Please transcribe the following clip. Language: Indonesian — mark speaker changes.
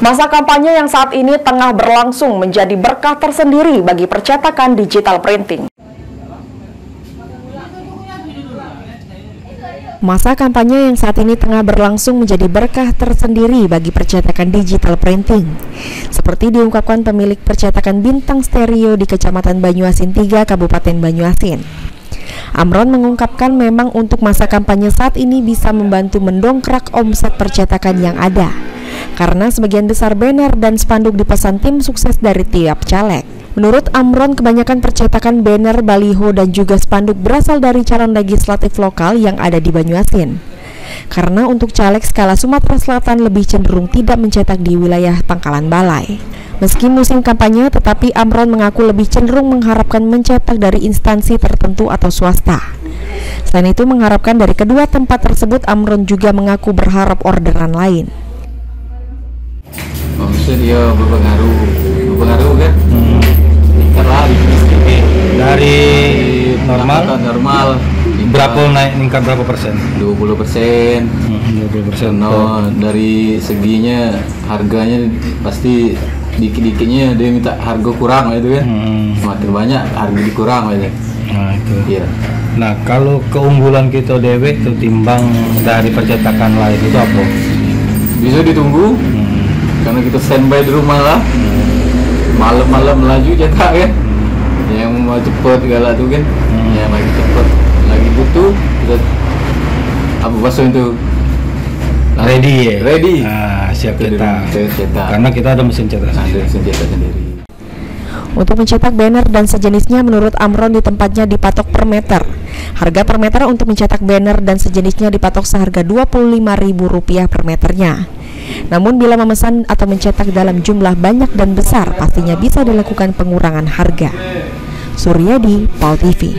Speaker 1: Masa kampanye yang saat ini tengah berlangsung menjadi berkah tersendiri bagi percetakan digital printing. Masa kampanye yang saat ini tengah berlangsung menjadi berkah tersendiri bagi percetakan digital printing. Seperti diungkapkan pemilik percetakan bintang stereo di Kecamatan Banyuasin 3, Kabupaten Banyuasin. Amron mengungkapkan memang untuk masa kampanye saat ini bisa membantu mendongkrak omset percetakan yang ada. Karena sebagian besar banner dan spanduk dipesan tim sukses dari tiap caleg. Menurut Amron, kebanyakan percetakan banner, baliho, dan juga spanduk berasal dari calon legislatif lokal yang ada di Banyuasin. Karena untuk caleg skala Sumatera Selatan lebih cenderung tidak mencetak di wilayah Pangkalan Balai. Meski musim kampanye, tetapi Amron mengaku lebih cenderung mengharapkan mencetak dari instansi tertentu atau swasta. Selain itu, mengharapkan dari kedua tempat tersebut, Amron juga mengaku berharap orderan lain.
Speaker 2: Dia berpengaruh, berpengaruh kan?
Speaker 3: Hmm.
Speaker 2: Karena
Speaker 3: Dari normal
Speaker 2: normal
Speaker 3: berapa naik meningkat berapa persen?
Speaker 2: 20 persen.
Speaker 3: Hmm, 20 persen.
Speaker 2: No, dari seginya harganya pasti dikit-dikitnya dia minta harga kurang gitu kan.
Speaker 3: Hmm.
Speaker 2: Semakin banyak harga dikurang gitu.
Speaker 3: Nah itu.
Speaker 2: Iya.
Speaker 3: Nah kalau keunggulan kita dewek ketimbang dari percetakan lain itu apa?
Speaker 2: Bisa ditunggu
Speaker 3: Hmm.
Speaker 2: Karena kita standby di rumah lah. Malam-malam melaju cetak kan. Yang mau cepet segala tuh kan.
Speaker 3: Hmm.
Speaker 2: Yang lagi cepet, lagi butuh kita abu basuh itu
Speaker 3: Ready ya?
Speaker 2: Ready.
Speaker 3: Nah, siap cetak.
Speaker 2: cetak.
Speaker 3: Karena kita ada mesin cetak
Speaker 2: Ada
Speaker 3: sendiri.
Speaker 2: senjata sendiri.
Speaker 1: Untuk mencetak banner dan sejenisnya menurut Amron di tempatnya dipatok per meter. Harga per meter untuk mencetak banner dan sejenisnya dipatok seharga Rp25.000 per meternya. Namun bila memesan atau mencetak dalam jumlah banyak dan besar pastinya bisa dilakukan pengurangan harga. Suryadi, Pau TV.